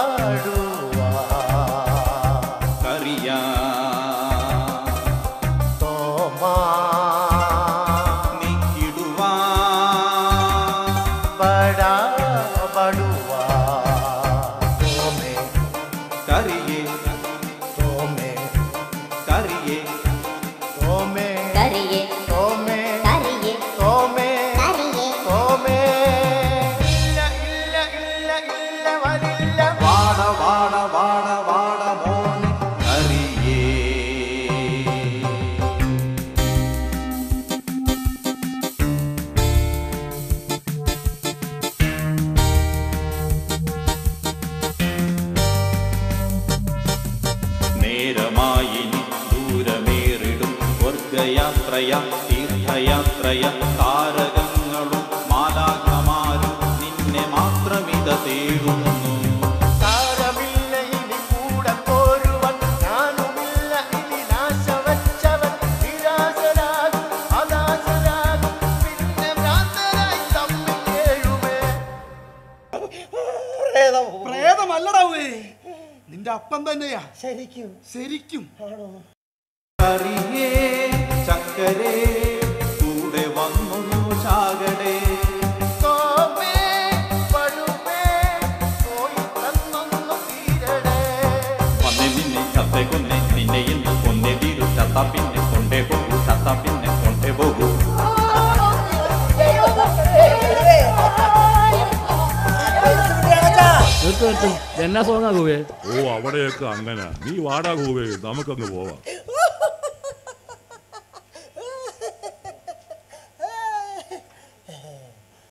ಬಾಳು എത്രയത്രയ താരകങ്ങളും മാലാഖമാരും നിന്നെ മാത്രമിത തേടുന്നു. പ്രേതമല്ലടാവേ നിന്റെ അപ്പം തന്നെയാ. ശരിക്കും. ശരിക്കും. കറിയേ ചക്കരേ തീരു ചത്ത പിന്നെ കൊണ്ടേ പോകൂ ചത്ത പിന്നെ കൊണ്ടേ പോകൂ. നിർത്ത് നിർത്ത് എന്നാ സോങ്ങാ കൂവേ ഓ അവിടെയൊക്കെ അങ്ങനെ. നീ വാടാ കൂവേ നമുക്കങ്ങ് പോവാം.